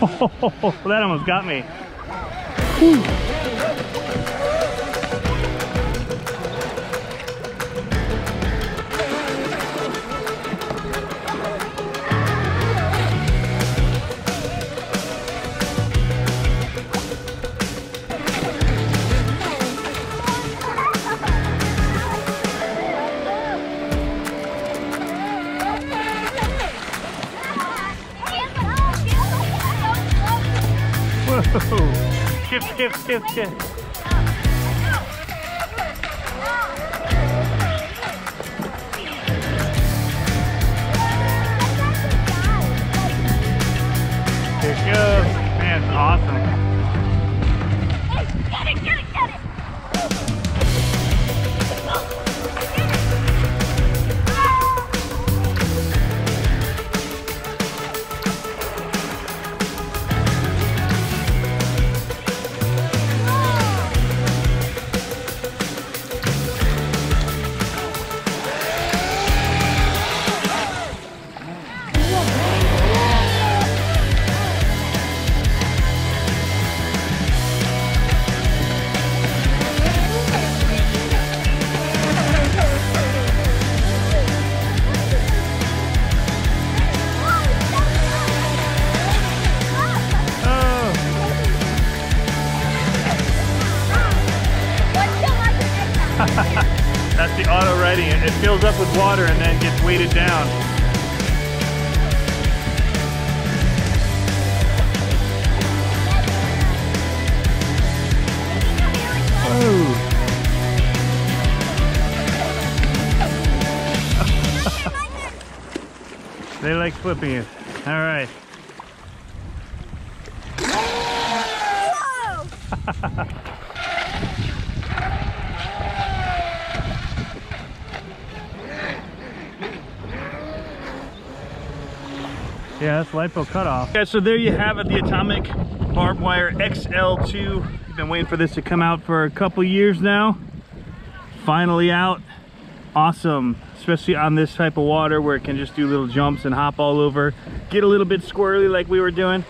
that almost got me. Whoa. Shift, shift, shift, shift. Here it goes. Man, it's awesome. That's the auto righting. It it fills up with water and then gets weighted down. Oh. They like flipping it. All right. Yeah, that's LiPo cutoff. Yeah, so there you have it, the Atomic Barbed Wire XL2. You've been waiting for this to come out for a couple years now. Finally out. Awesome, especially on this type of water where it can just do little jumps and hop all over. Get a little bit squirrely like we were doing.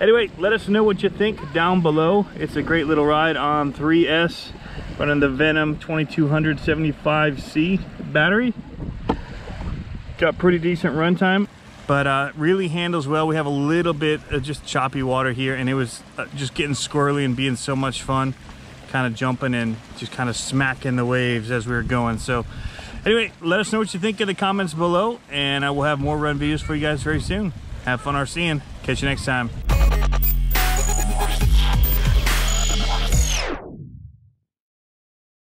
Anyway, let us know what you think down below. It's a great little ride on 3S running the Venom 2275C battery. Got pretty decent runtime but uh, really handles well. We have a little bit of just choppy water here and it was uh, just getting squirrely and being so much fun kind of jumping and just kind of smacking the waves as we were going. So anyway, let us know what you think in the comments below and I will have more run videos for you guys very soon. Have fun RCing. Catch you next time.